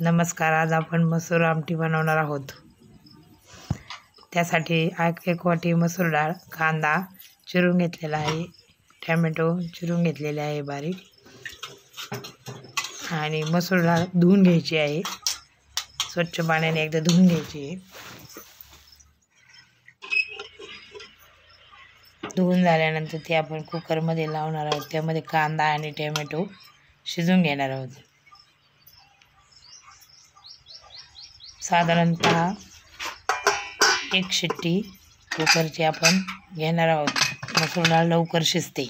नमस्कार आज आपण मसूर आमटी बनवणार आहोत. त्यासाठी एक एक वाटी मसूर डाळ कांदा चिरून घेतलेला आहे टॅमॅटो चिरून घेतलेले आहे बारीक. आणि मसूर डाळ धुवून घ्यायची आहे. स्वच्छ पाण्याने एकदा धुवून घ्यायची आहे. धुवून झाल्यानंतर ते आपण कुकरमध्ये लावणार आहोत. त्यामध्ये कांदा आणि टॅमॅटो शिजून घेणार आहोत. साधारणतः एक शिट्टी कुकरची आपण घेणार आहोत. मसूर डाळ लवकर शिजते.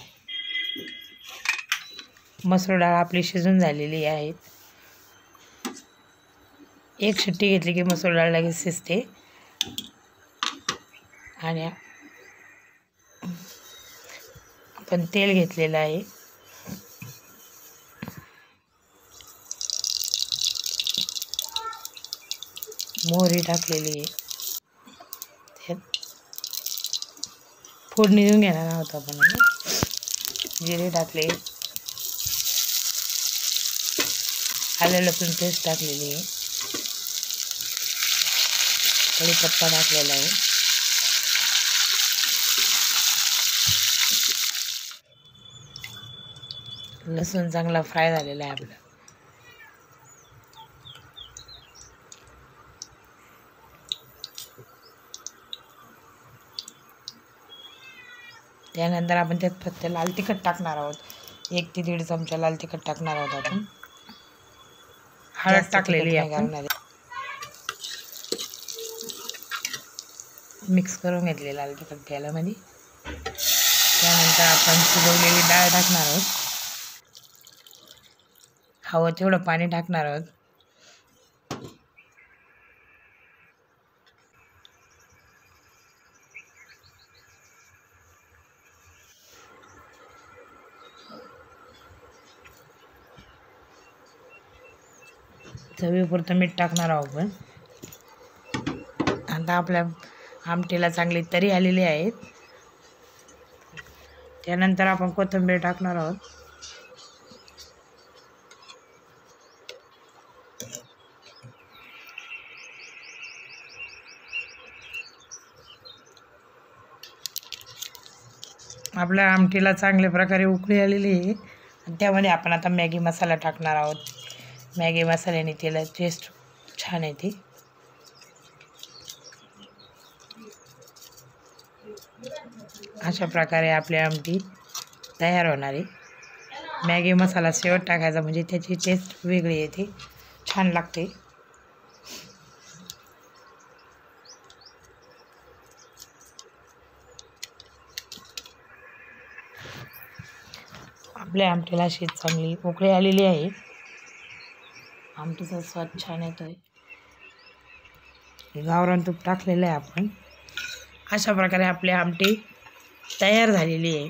मसूर डाळ आपली शिजून झालेली आहे. एक शिट्टी घेतली की मसूर डाळ लगेच शिजते. आणि आपण तेल घेतलेलं आहे. मोहरी टाकलेली आहे. फोडणी देऊन घेणार आहोत आपण जिरे टाकले. आलं लसूण पेस्ट टाकलेली आहे. कढीपत्ता टाकलेला आहे. लसूण चांगला फ्राय झालेला आहे आपला. त्यानंतर आपण त्यात फक्त लाल तिखट टाकणार आहोत. एक ते दीड चमचा लाल तिखट टाकणार आहोत आपण. हळद टाकलेली आहे मिक्स करून घेतले लाल तिखट तेलामध्ये त्यानंतर आपण शिजवलेली डाळ टाकणार आहोत. हवं तेवढं पाणी टाकणार आहोत. चवीपुरतं मीठ टाकणार आहोत आपण. आता आपल्या आमटीला चांगली तरी आलेली आहेत. त्यानंतर आपण कोथिंबीर टाकणार आहोत. आपल्या आमटीला चांगल्या प्रकारे उकळी आलेली आहे. त्यामध्ये आपण आता मॅगी मसाला टाकणार आहोत. मॅगी मसाल्याने त्याला टेस्ट छान येते अशा प्रकारे आपली आमटी तयार होणार आहे. मॅगी मसाला शेवट टाकायचा म्हणजे त्याची टेस्ट वेगळी येते छान लागते. आपल्या आमटीला अशी चांगली उकळी आलेली आहे. आमटीचा स्वाद छान येतो आहे गावरान तूप टाकलेलं आहे आपण. अशा प्रकारे आपली आमटी तयार झालेली आहे.